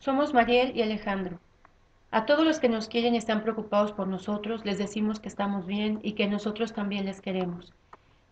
Somos Mariel y Alejandro. A todos los que nos quieren y están preocupados por nosotros, les decimos que estamos bien y que nosotros también les queremos.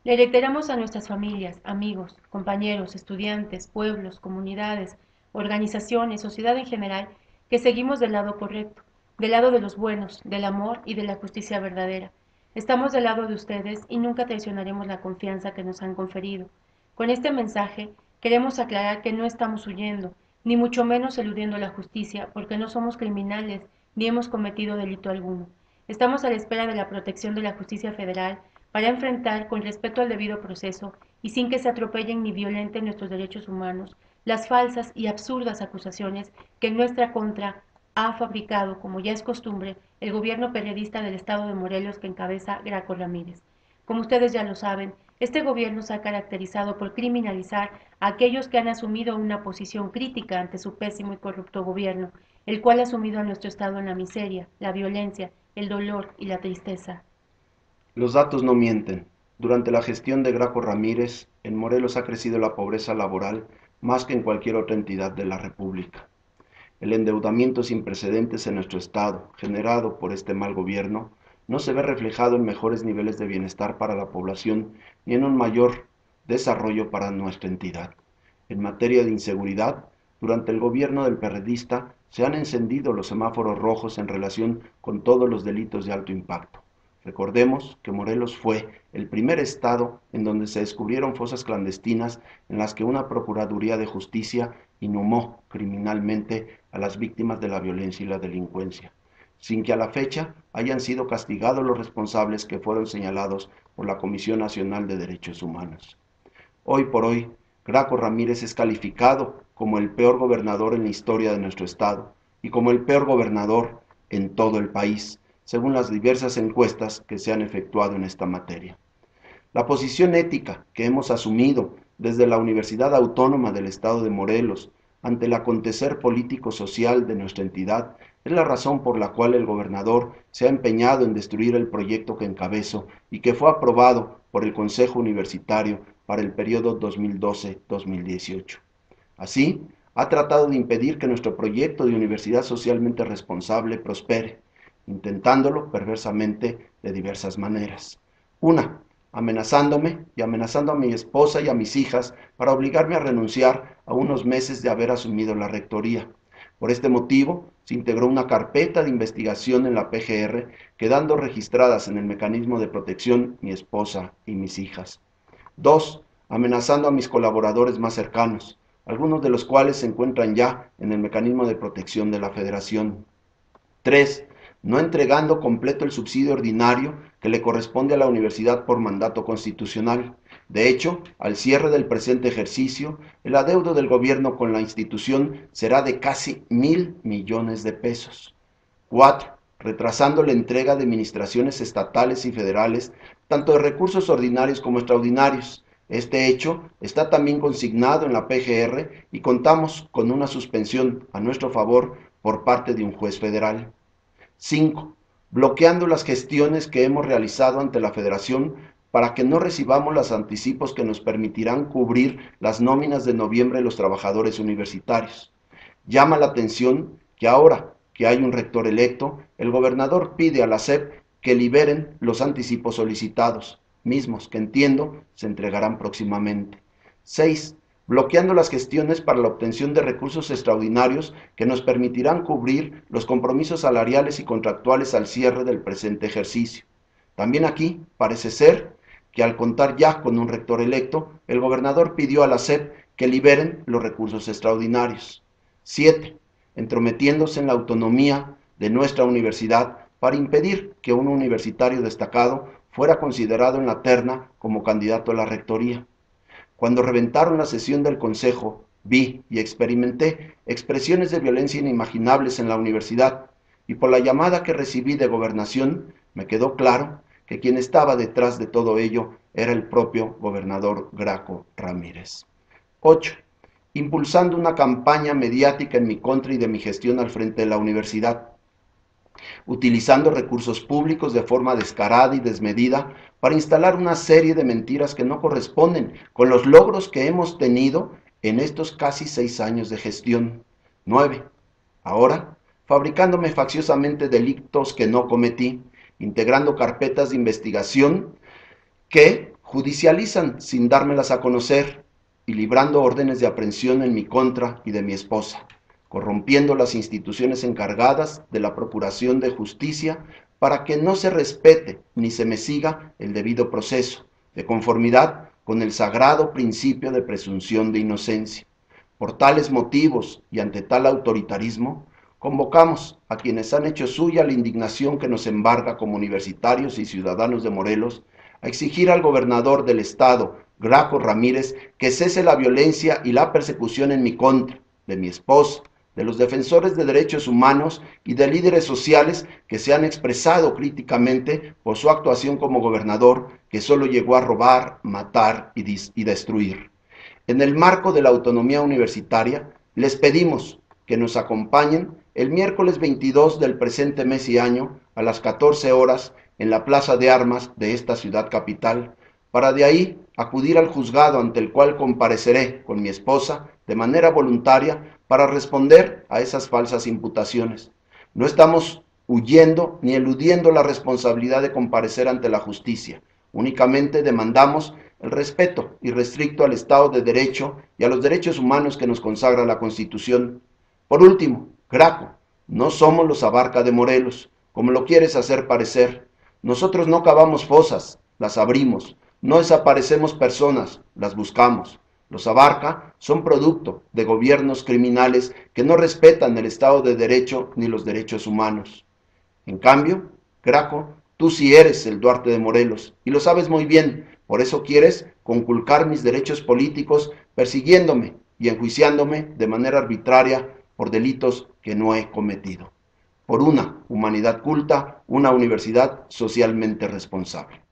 Le reiteramos a nuestras familias, amigos, compañeros, estudiantes, pueblos, comunidades, organizaciones, sociedad en general, que seguimos del lado correcto, del lado de los buenos, del amor y de la justicia verdadera. Estamos del lado de ustedes y nunca traicionaremos la confianza que nos han conferido. Con este mensaje queremos aclarar que no estamos huyendo, ni mucho menos eludiendo la justicia, porque no somos criminales ni hemos cometido delito alguno. Estamos a la espera de la protección de la justicia federal para enfrentar con respeto al debido proceso y sin que se atropellen ni violenten nuestros derechos humanos las falsas y absurdas acusaciones que en nuestra contra ha fabricado, como ya es costumbre, el gobierno periodista del estado de Morelos que encabeza Graco Ramírez. Como ustedes ya lo saben, este gobierno se ha caracterizado por criminalizar a aquellos que han asumido una posición crítica ante su pésimo y corrupto gobierno, el cual ha sumido a nuestro estado en la miseria, la violencia, el dolor y la tristeza. Los datos no mienten. Durante la gestión de Graco Ramírez, en Morelos ha crecido la pobreza laboral más que en cualquier otra entidad de la República. El endeudamiento sin precedentes en nuestro Estado, generado por este mal gobierno, no se ve reflejado en mejores niveles de bienestar para la población ni en un mayor desarrollo para nuestra entidad. En materia de inseguridad, durante el gobierno del perredista se han encendido los semáforos rojos en relación con todos los delitos de alto impacto. Recordemos que Morelos fue el primer estado en donde se descubrieron fosas clandestinas en las que una Procuraduría de Justicia inhumó criminalmente a las víctimas de la violencia y la delincuencia, sin que a la fecha hayan sido castigados los responsables que fueron señalados por la Comisión Nacional de Derechos Humanos. Hoy por hoy, Graco Ramírez es calificado como el peor gobernador en la historia de nuestro estado y como el peor gobernador en todo el país, según las diversas encuestas que se han efectuado en esta materia. La posición ética que hemos asumido desde la Universidad Autónoma del Estado de Morelos ante el acontecer político-social de nuestra entidad es la razón por la cual el gobernador se ha empeñado en destruir el proyecto que encabezo y que fue aprobado por el Consejo Universitario para el periodo 2012-2018. Así, ha tratado de impedir que nuestro proyecto de universidad socialmente responsable prospere, intentándolo perversamente de diversas maneras. Una, amenazándome y amenazando a mi esposa y a mis hijas para obligarme a renunciar a unos meses de haber asumido la rectoría. Por este motivo, se integró una carpeta de investigación en la PGR, quedando registradas en el mecanismo de protección mi esposa y mis hijas. Dos, amenazando a mis colaboradores más cercanos, algunos de los cuales se encuentran ya en el mecanismo de protección de la Federación. Tres, no entregando completo el subsidio ordinario que le corresponde a la universidad por mandato constitucional. De hecho, al cierre del presente ejercicio, el adeudo del gobierno con la institución será de casi mil millones de pesos. Cuatro, retrasando la entrega de administraciones estatales y federales, tanto de recursos ordinarios como extraordinarios. Este hecho está también consignado en la PGR y contamos con una suspensión a nuestro favor por parte de un juez federal. 5. Bloqueando las gestiones que hemos realizado ante la Federación para que no recibamos los anticipos que nos permitirán cubrir las nóminas de noviembre de los trabajadores universitarios. Llama la atención que ahora que hay un rector electo, el gobernador pide a la SEP que liberen los anticipos solicitados, mismos que entiendo se entregarán próximamente. 6 bloqueando las gestiones para la obtención de recursos extraordinarios que nos permitirán cubrir los compromisos salariales y contractuales al cierre del presente ejercicio. También aquí parece ser que al contar ya con un rector electo, el gobernador pidió a la SEP que liberen los recursos extraordinarios. 7. Entrometiéndose en la autonomía de nuestra universidad para impedir que un universitario destacado fuera considerado en la terna como candidato a la rectoría. Cuando reventaron la sesión del Consejo, vi y experimenté expresiones de violencia inimaginables en la universidad, y por la llamada que recibí de gobernación, me quedó claro que quien estaba detrás de todo ello era el propio gobernador Graco Ramírez. 8. Impulsando una campaña mediática en mi contra y de mi gestión al frente de la universidad, utilizando recursos públicos de forma descarada y desmedida para instalar una serie de mentiras que no corresponden con los logros que hemos tenido en estos casi seis años de gestión. 9. Ahora, fabricándome facciosamente delitos que no cometí, integrando carpetas de investigación que judicializan sin dármelas a conocer y librando órdenes de aprehensión en mi contra y de mi esposa, corrompiendo las instituciones encargadas de la procuración de justicia para que no se respete ni se me siga el debido proceso, de conformidad con el sagrado principio de presunción de inocencia. Por tales motivos y ante tal autoritarismo, convocamos a quienes han hecho suya la indignación que nos embarga como universitarios y ciudadanos de Morelos a exigir al gobernador del estado, Graco Ramírez, que cese la violencia y la persecución en mi contra, de mi esposa, de los defensores de derechos humanos y de líderes sociales que se han expresado críticamente por su actuación como gobernador, que solo llegó a robar, matar y, y destruir. En el marco de la autonomía universitaria, les pedimos que nos acompañen el miércoles 22 del presente mes y año a las 14 horas en la Plaza de Armas de esta ciudad capital, para de ahí acudir al juzgado ante el cual compareceré con mi esposa de manera voluntaria para responder a esas falsas imputaciones. No estamos huyendo ni eludiendo la responsabilidad de comparecer ante la justicia. Únicamente demandamos el respeto irrestricto al Estado de Derecho y a los derechos humanos que nos consagra la Constitución. Por último, Graco, no somos los Abarca de Morelos, como lo quieres hacer parecer. Nosotros no cavamos fosas, las abrimos. No desaparecemos personas, las buscamos. Los Abarca son producto de gobiernos criminales que no respetan el Estado de Derecho ni los derechos humanos. En cambio, Graco, tú sí eres el Duarte de Morelos y lo sabes muy bien, por eso quieres conculcar mis derechos políticos persiguiéndome y enjuiciándome de manera arbitraria por delitos que no he cometido. Por una humanidad culta, una universidad socialmente responsable.